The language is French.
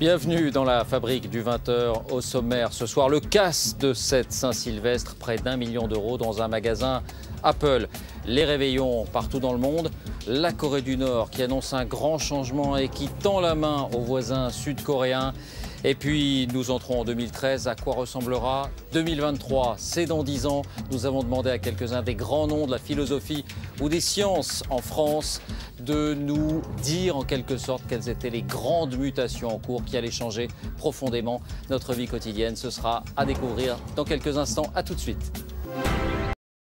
Bienvenue dans la fabrique du 20h au sommaire. Ce soir, le casse de cette Saint-Sylvestre, près d'un million d'euros dans un magasin Apple. Les réveillons partout dans le monde. La Corée du Nord qui annonce un grand changement et qui tend la main aux voisins sud-coréens. Et puis nous entrons en 2013. À quoi ressemblera 2023 C'est dans 10 ans. Nous avons demandé à quelques-uns des grands noms de la philosophie ou des sciences en France de nous dire en quelque sorte quelles étaient les grandes mutations en cours qui allaient changer profondément notre vie quotidienne. Ce sera à découvrir dans quelques instants. À tout de suite.